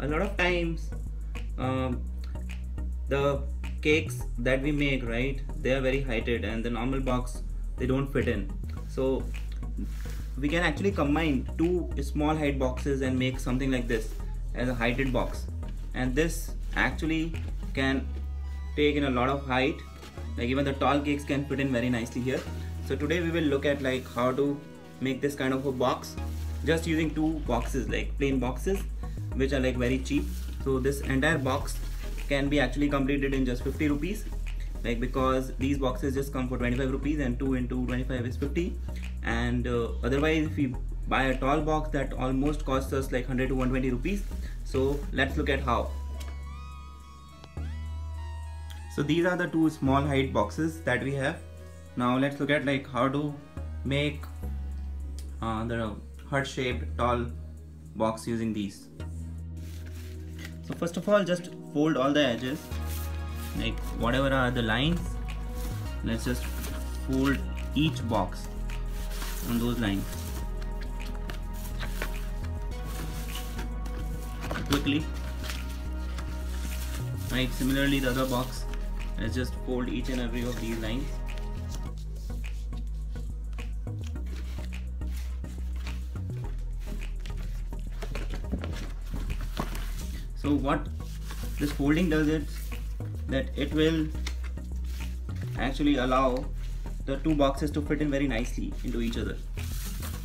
a lot of times um, the cakes that we make right they are very heighted and the normal box they don't fit in. So we can actually combine two small height boxes and make something like this as a heighted box. And this actually can take in a lot of height. Like even the tall cakes can fit in very nicely here. So today we will look at like how to make this kind of a box just using two boxes like plain boxes which are like very cheap. So this entire box can be actually completed in just 50 rupees. Like because these boxes just come for 25 rupees and 2 into 25 is 50 and uh, otherwise if we buy a tall box that almost costs us like 100 to 120 rupees. So let's look at how. So these are the two small height boxes that we have. Now let's look at like how to make uh, the hut shaped tall box using these so first of all just fold all the edges. Like whatever are the lines let's just fold each box on those lines. Quickly. Right similarly the other box let's just fold each and every of these lines so what this folding does is that it will actually allow the two boxes to fit in very nicely into each other.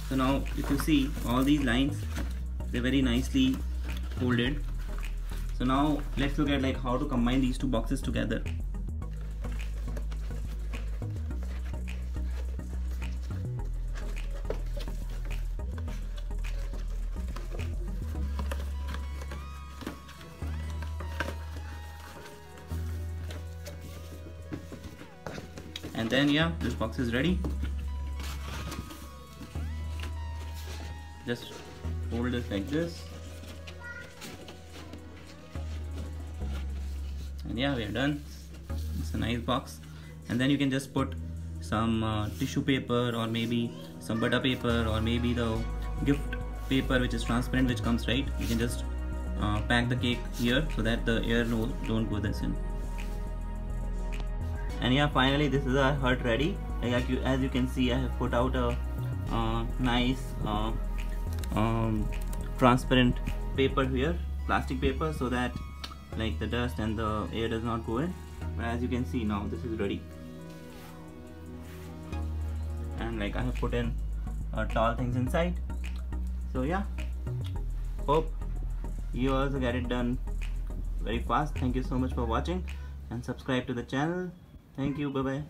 So now if you see all these lines they're very nicely folded. So now let's look at like how to combine these two boxes together and then yeah this box is ready. Just fold it like this. And yeah we are done. It's a nice box. And then you can just put some uh, tissue paper or maybe some butter paper or maybe the gift paper which is transparent which comes right? You can just uh, pack the cake here so that the air don't go this in and yeah finally this is our hut ready. Like you, as you can see I have put out a uh, nice uh, um, transparent paper here plastic paper so that like the dust and the air does not go in. But as you can see now this is ready. And like I have put in uh, tall things inside. So yeah. Hope you also get it done very fast. Thank you so much for watching and subscribe to the channel Thank you. Bye bye.